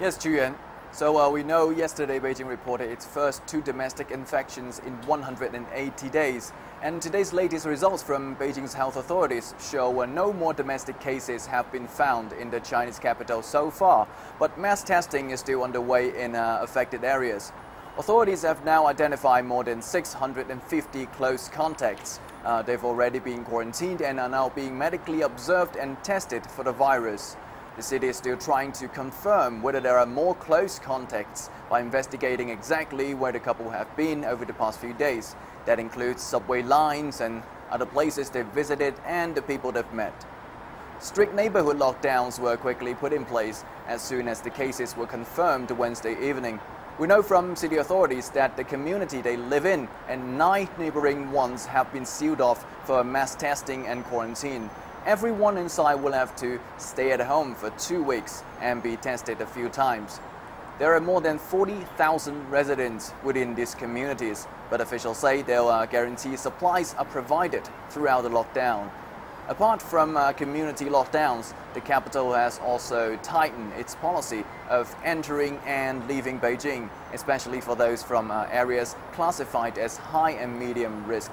Yes, Chuyuan. So uh, we know yesterday Beijing reported its first two domestic infections in 180 days. And today's latest results from Beijing's health authorities show uh, no more domestic cases have been found in the Chinese capital so far. But mass testing is still underway in uh, affected areas. Authorities have now identified more than 650 close contacts. Uh, they've already been quarantined and are now being medically observed and tested for the virus. The city is still trying to confirm whether there are more close contacts by investigating exactly where the couple have been over the past few days. That includes subway lines and other places they've visited and the people they've met. Strict neighborhood lockdowns were quickly put in place as soon as the cases were confirmed Wednesday evening. We know from city authorities that the community they live in and nine neighboring ones have been sealed off for mass testing and quarantine everyone inside will have to stay at home for two weeks and be tested a few times. There are more than 40,000 residents within these communities, but officials say they'll uh, guarantee supplies are provided throughout the lockdown. Apart from uh, community lockdowns, the capital has also tightened its policy of entering and leaving Beijing, especially for those from uh, areas classified as high and medium risk.